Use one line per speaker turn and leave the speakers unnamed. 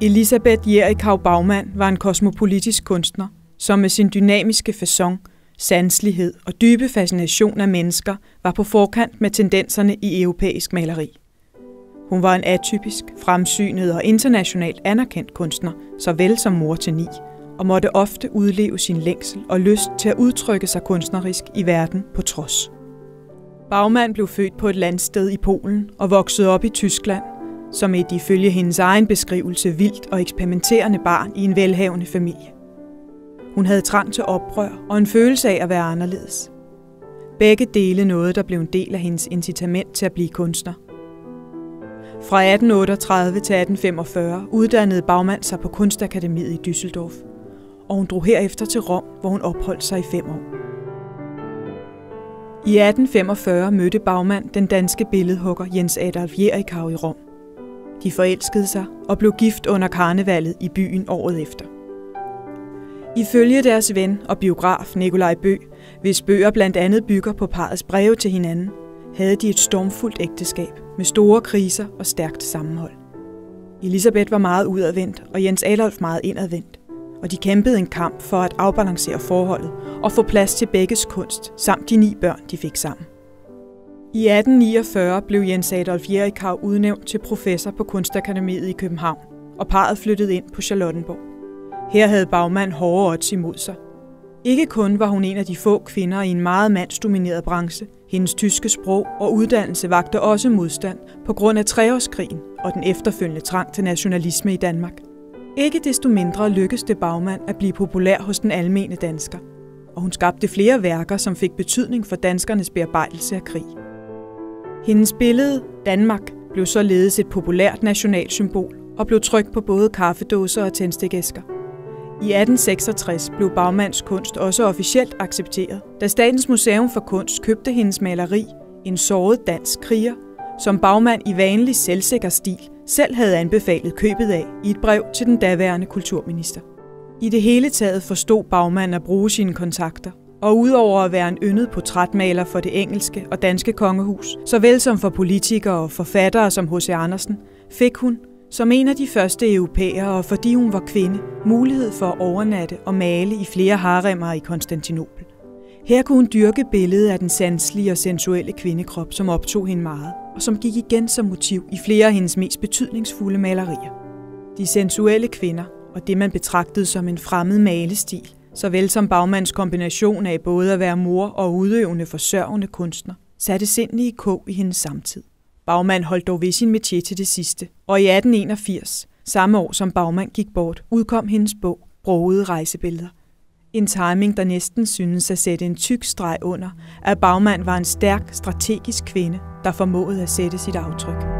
Elisabeth Jerichau Bagman var en kosmopolitisk kunstner, som med sin dynamiske façon, sanslighed og dybe fascination af mennesker var på forkant med tendenserne i europæisk maleri. Hun var en atypisk, fremsynet og internationalt anerkendt kunstner, såvel som mor til ni, og måtte ofte udleve sin længsel og lyst til at udtrykke sig kunstnerisk i verden på trods. Bagmand blev født på et landsted i Polen og voksede op i Tyskland, som et ifølge hendes egen beskrivelse vildt og eksperimenterende barn i en velhavende familie. Hun havde trang til oprør og en følelse af at være anderledes. Begge dele noget, der blev en del af hendes incitament til at blive kunstner. Fra 1838 til 1845 uddannede Bagmand sig på Kunstakademiet i Düsseldorf, og hun drog herefter til Rom, hvor hun opholdt sig i fem år. I 1845 mødte Bagmand den danske billedhugger Jens Adolf Jerichau i Rom. De forelskede sig og blev gift under karnevalet i byen året efter. Ifølge deres ven og biograf Nikolaj Bø, hvis bøger blandt andet bygger på parets breve til hinanden, havde de et stormfuldt ægteskab med store kriser og stærkt sammenhold. Elisabeth var meget udadvendt, og Jens Adolf meget indadvendt, og de kæmpede en kamp for at afbalancere forholdet og få plads til begges kunst, samt de ni børn, de fik sammen. I 1849 blev Jens Adolf Jerikau udnævnt til professor på Kunstakademiet i København, og parret flyttede ind på Charlottenborg. Her havde Bagmand hårde odds imod sig. Ikke kun var hun en af de få kvinder i en meget mandsdomineret branche, hendes tyske sprog og uddannelse vagte også modstand på grund af treårskrigen og den efterfølgende trang til nationalisme i Danmark. Ikke desto mindre lykkedes det Bagmand at blive populær hos den almene dansker, og hun skabte flere værker, som fik betydning for danskernes bearbejdelse af krig. Hendes billede, Danmark, blev således et populært nationalsymbol og blev trykt på både kaffedåser og tændstikæsker. I 1866 blev Bagmans kunst også officielt accepteret, da Statens Museum for Kunst købte hendes maleri En såret dansk kriger, som Bagman i vanlig selvsikker stil selv havde anbefalet købet af i et brev til den daværende kulturminister. I det hele taget forstod Bagman at bruge sine kontakter, og udover at være en yndet portrætmaler for det engelske og danske kongehus, såvel som for politikere og forfattere som H.C. Andersen, fik hun, som en af de første europæere, og fordi hun var kvinde, mulighed for at overnatte og male i flere haremmer i Konstantinopel. Her kunne hun dyrke billedet af den sanselige og sensuelle kvindekrop, som optog hende meget, og som gik igen som motiv i flere af hendes mest betydningsfulde malerier. De sensuelle kvinder, og det man betragtede som en fremmed malestil, såvel som bagmands kombination af både at være mor og udøvende forsørgende kunstner, satte sindene i kog i hendes samtid. Bagmand holdt dog ved sin metier til det sidste, og i 1881, samme år som Bagmand gik bort, udkom hendes bog Brogede rejsebilleder. En timing, der næsten synes at sætte en tyk streg under, at Bagmand var en stærk, strategisk kvinde, der formåede at sætte sit aftryk.